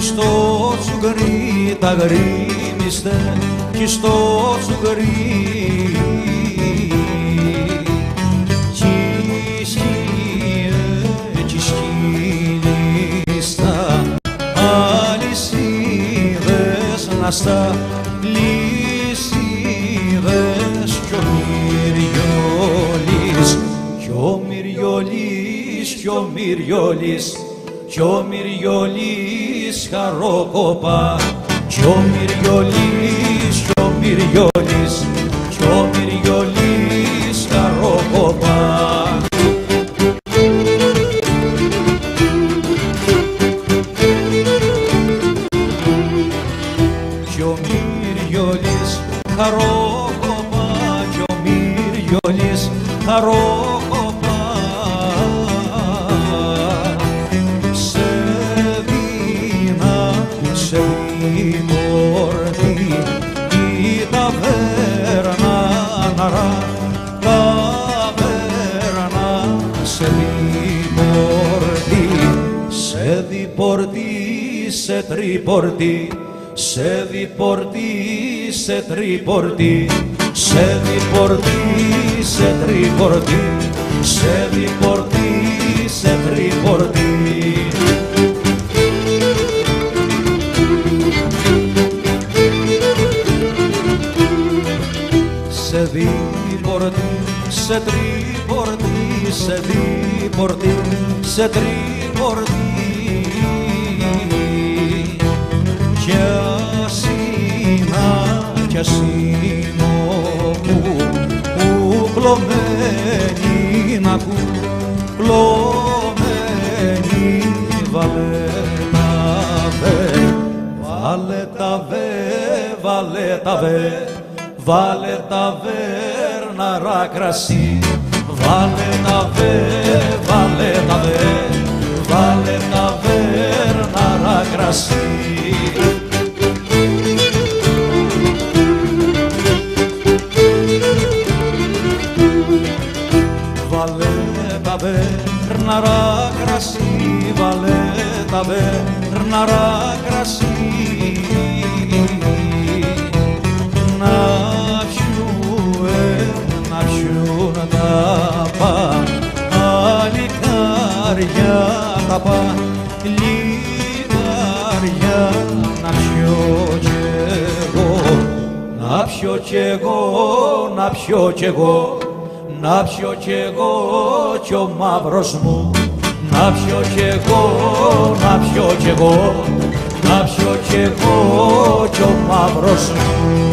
στο τσουγκρί τα γρήμιστε κι στο τσουγκρί. Κι σκύε κι σκύλιστα αλυσίδες να στα λυσίδες κι ο Μυριόλης κι ο Μυριόλης κι ο Μυριόλης κι ο Μυριόλης χαρόκοπα κι ο Μυριόλης κι ο Μυριόλης κι ο Μυριόλης χαρόκοπα. Κι ο Μυριόλης χαρόκοπα κι ο Μυριόλης χαρόκοπα σε δίμορτη σε διπορτή, σε τρίπορτη σε διπορτή, σε τρίπορτη σε διπορτή, σε τρίπορτη σε διπορτή, σε διπορτή, σε τρίπορτη, σε διπορτή, σε τρίπορτη. Κι ασύνα, κι ασύνο που, που κλωμένη να ακού, κλωμένη βάλε τα βε, βάλε τα βε, βάλε τα βε, βάλε τα βέρναρα κρασί, βάλε τα βε, βάλε τα βε, βάλε τα βέρναρα κρασί. Βάλε τα βέρναρα κρασί, βάλε τα βέρναρα κρασί πιω κι εγώ, να πιω κι εγώ να πιω κι εγώ κι ο μαύρος μου. Να πιω κι εγώ, να πιω κι εγώ να πιω κι εγώ κι ο μαύρος μου